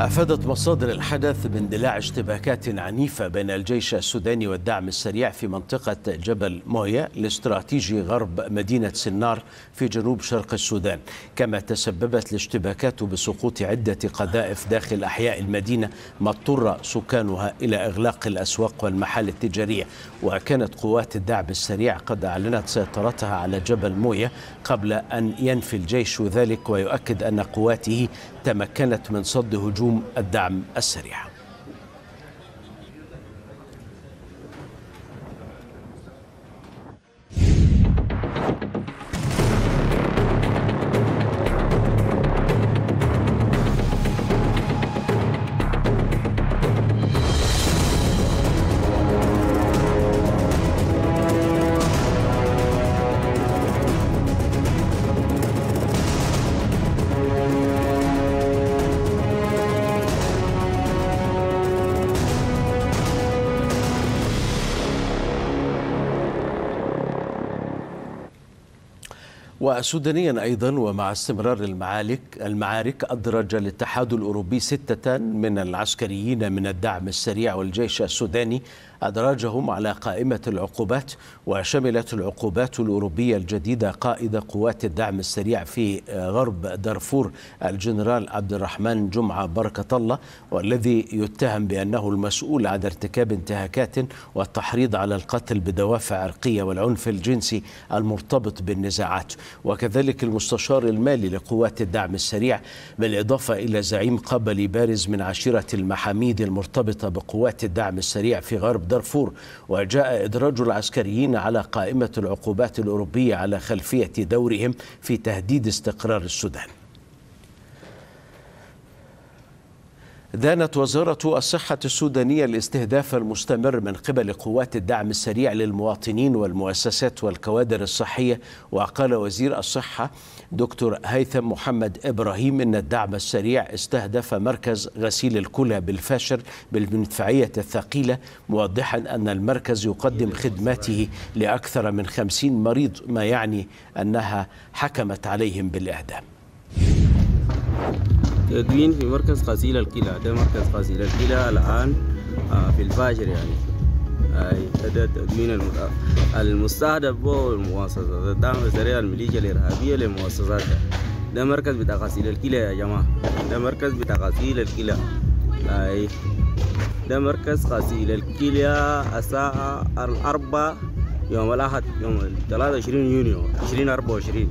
أفادت مصادر الحدث باندلاع اشتباكات عنيفة بين الجيش السوداني والدعم السريع في منطقة جبل مويا الاستراتيجي غرب مدينة سنار في جنوب شرق السودان كما تسببت الاشتباكات بسقوط عدة قذائف داخل أحياء المدينة ما اضطر سكانها إلى إغلاق الأسواق والمحال التجارية وكانت قوات الدعم السريع قد أعلنت سيطرتها على جبل مويا قبل أن ينفي الجيش ذلك ويؤكد أن قواته تمكنت من صد هجوم الدعم السريع. وسودانيا أيضا ومع استمرار المعارك المعارك أدرج الاتحاد الأوروبي ستة من العسكريين من الدعم السريع والجيش السوداني ادرجهم على قائمة العقوبات وشملت العقوبات الأوروبية الجديدة قائد قوات الدعم السريع في غرب دارفور الجنرال عبد الرحمن جمعة بركة الله والذي يتهم بأنه المسؤول عن ارتكاب انتهاكات والتحريض على القتل بدوافع عرقية والعنف الجنسي المرتبط بالنزاعات. وكذلك المستشار المالي لقوات الدعم السريع بالإضافة إلى زعيم قبلي بارز من عشيرة المحاميد المرتبطة بقوات الدعم السريع في غرب دارفور وجاء إدراج العسكريين على قائمة العقوبات الأوروبية على خلفية دورهم في تهديد استقرار السودان. دانت وزارة الصحة السودانية الاستهداف المستمر من قبل قوات الدعم السريع للمواطنين والمؤسسات والكوادر الصحية وقال وزير الصحة دكتور هيثم محمد إبراهيم إن الدعم السريع استهدف مركز غسيل الكلى بالفاشر بالمدفعية الثقيلة موضحا أن المركز يقدم خدماته لأكثر من خمسين مريض ما يعني أنها حكمت عليهم بالإعدام. تدوين في مركز غسيل الكلى ده مركز غسيل الكلى الآن في الفاجر يعني. ده تدوين المستهدف هو المؤسسات الدعم السريع الميليشيا الإرهابية للمؤسسات ده مركز بتاع غسيل الكلى يا جماعة. ده مركز بتاع غسيل الكلى أي ده مركز غسيل الكلى الساعة الأربعة يوم الأحد يوم 23 يونيو 2024